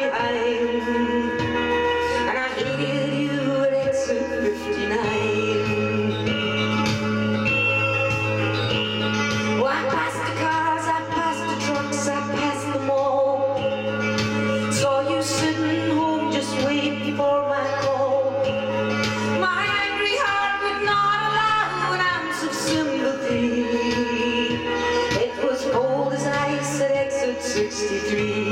And I hear you at exit 59. I passed the cars, I passed the trucks, I passed them all. Saw you sitting home, just waiting for my call. My angry heart, but not allowed an ounce of sympathy. It was cold as ice at exit 63